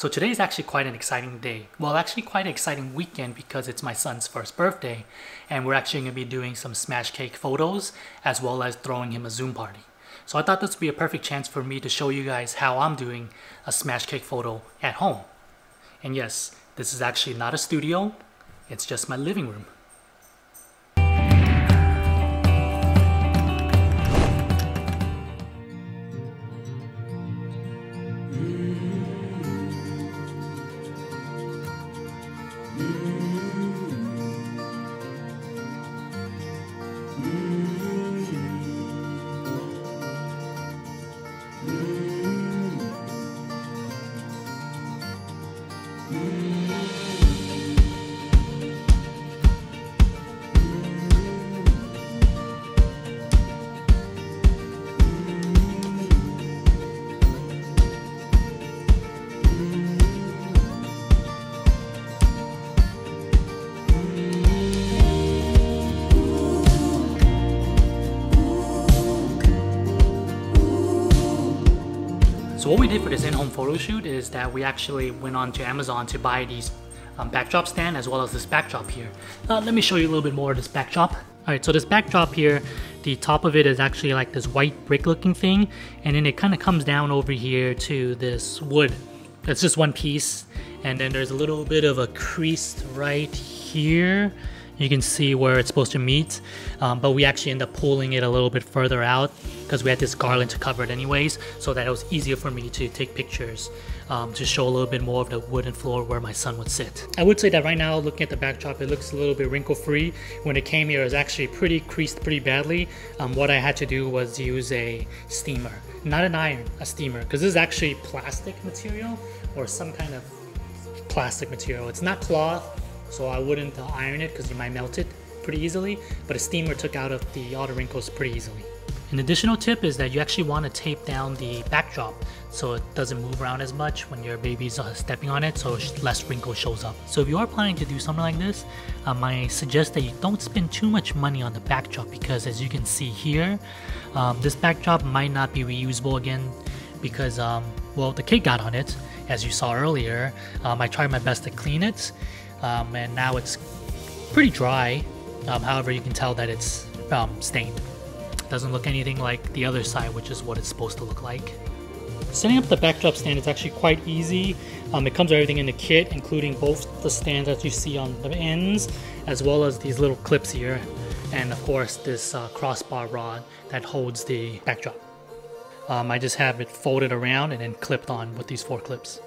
So today is actually quite an exciting day. Well, actually quite an exciting weekend because it's my son's first birthday and we're actually going to be doing some smash cake photos as well as throwing him a Zoom party. So I thought this would be a perfect chance for me to show you guys how I'm doing a smash cake photo at home. And yes, this is actually not a studio, it's just my living room. What we did for this in-home photo shoot is that we actually went on to Amazon to buy these um, backdrop stand as well as this backdrop here. Uh, let me show you a little bit more of this backdrop. Alright, so this backdrop here, the top of it is actually like this white brick looking thing and then it kind of comes down over here to this wood. That's just one piece and then there's a little bit of a crease right here you can see where it's supposed to meet um, but we actually end up pulling it a little bit further out because we had this garland to cover it anyways so that it was easier for me to take pictures um, to show a little bit more of the wooden floor where my son would sit. I would say that right now looking at the backdrop it looks a little bit wrinkle free. When it came here it was actually pretty creased pretty badly. Um, what I had to do was use a steamer, not an iron, a steamer because this is actually plastic material or some kind of plastic material. It's not cloth so I wouldn't uh, iron it because you might melt it pretty easily, but a steamer took out of the the wrinkles pretty easily. An additional tip is that you actually want to tape down the backdrop so it doesn't move around as much when your baby's uh, stepping on it so less wrinkle shows up. So if you are planning to do something like this, um, I suggest that you don't spend too much money on the backdrop because as you can see here, um, this backdrop might not be reusable again because, um, well, the cake got on it, as you saw earlier. Um, I tried my best to clean it um, and now it's pretty dry. Um, however, you can tell that it's um, stained. Doesn't look anything like the other side, which is what it's supposed to look like. Setting up the backdrop stand is actually quite easy. Um, it comes with everything in the kit, including both the stands that you see on the ends, as well as these little clips here, and of course this uh, crossbar rod that holds the backdrop. Um, I just have it folded around and then clipped on with these four clips.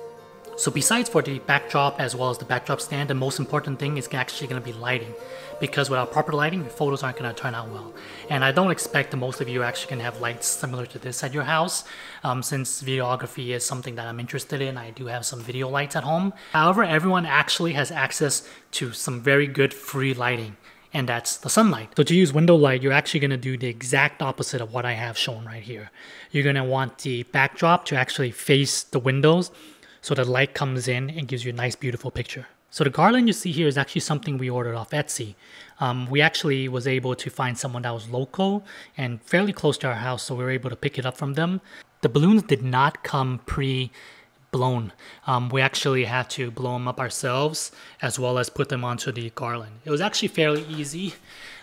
So besides for the backdrop as well as the backdrop stand, the most important thing is actually going to be lighting. Because without proper lighting, your photos aren't going to turn out well. And I don't expect that most of you actually can have lights similar to this at your house. Um, since videography is something that I'm interested in, I do have some video lights at home. However, everyone actually has access to some very good free lighting and that's the sunlight. So to use window light, you're actually going to do the exact opposite of what I have shown right here. You're going to want the backdrop to actually face the windows so the light comes in and gives you a nice beautiful picture. So the garland you see here is actually something we ordered off Etsy. Um, we actually was able to find someone that was local and fairly close to our house, so we were able to pick it up from them. The balloons did not come pre blown. Um, we actually had to blow them up ourselves as well as put them onto the garland. It was actually fairly easy.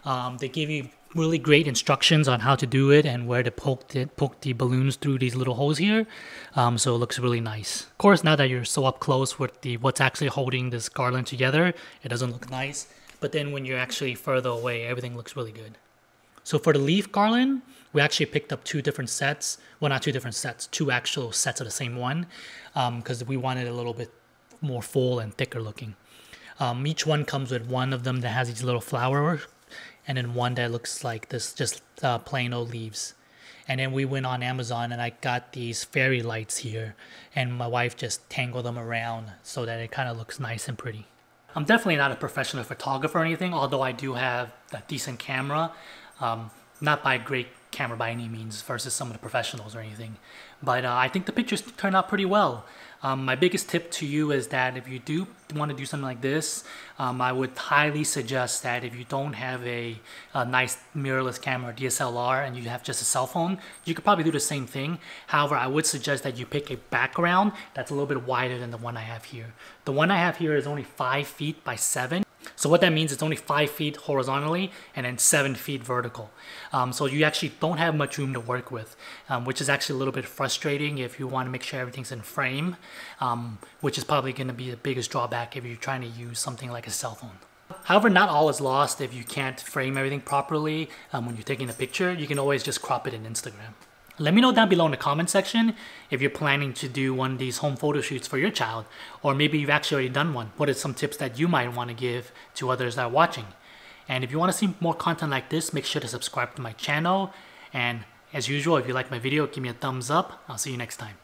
Um, they gave you really great instructions on how to do it and where to poke the, poke the balloons through these little holes here. Um, so it looks really nice. Of course, now that you're so up close with the what's actually holding this garland together, it doesn't look nice. But then when you're actually further away, everything looks really good. So for the leaf garland, we actually picked up two different sets. Well, not two different sets, two actual sets of the same one, because um, we wanted a little bit more full and thicker looking. Um, each one comes with one of them that has these little flower and then one that looks like this, just uh, plain old leaves. And then we went on Amazon and I got these fairy lights here, and my wife just tangled them around so that it kind of looks nice and pretty. I'm definitely not a professional photographer or anything, although I do have a decent camera. Um, not by great camera by any means versus some of the professionals or anything. But uh, I think the pictures turned out pretty well. Um, my biggest tip to you is that if you do want to do something like this, um, I would highly suggest that if you don't have a, a, nice mirrorless camera DSLR and you have just a cell phone, you could probably do the same thing. However, I would suggest that you pick a background that's a little bit wider than the one I have here. The one I have here is only 5 feet by 7 so what that means, it's only five feet horizontally and then seven feet vertical. Um, so you actually don't have much room to work with, um, which is actually a little bit frustrating if you want to make sure everything's in frame, um, which is probably going to be the biggest drawback if you're trying to use something like a cell phone. However, not all is lost if you can't frame everything properly um, when you're taking a picture. You can always just crop it in Instagram. Let me know down below in the comment section if you're planning to do one of these home photo shoots for your child, or maybe you've actually already done one. What are some tips that you might want to give to others that are watching? And if you want to see more content like this, make sure to subscribe to my channel. And as usual, if you like my video, give me a thumbs up. I'll see you next time.